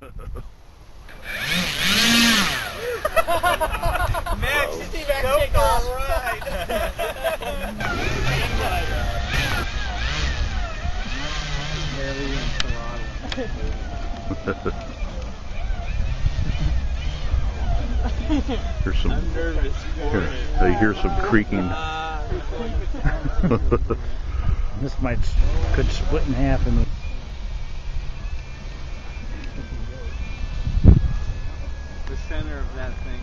Max, you see Max take off. Here's some. I'm nervous. Here, I hear some creaking. This might could split in half in the The center of that thing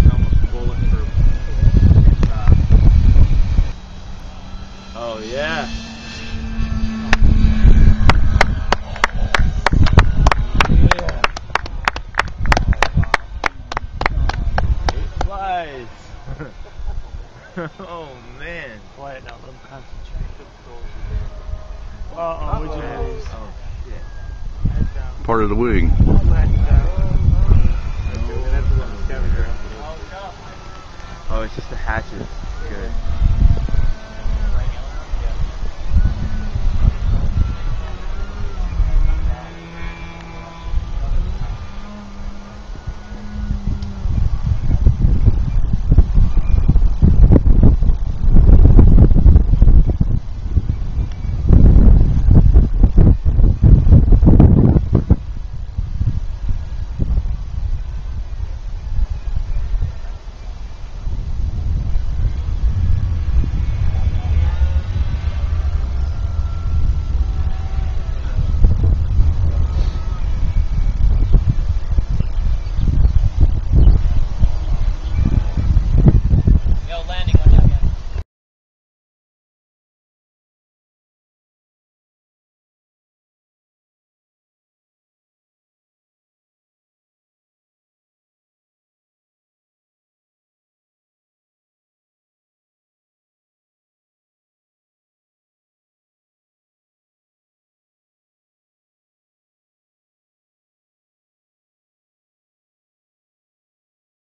is almost bulletproof. Uh, oh yeah. Yeah. It flies. oh man. quiet now. Let them concentrate. Uh oh, we just Oh shit. Part of the wing. just the hatch is good.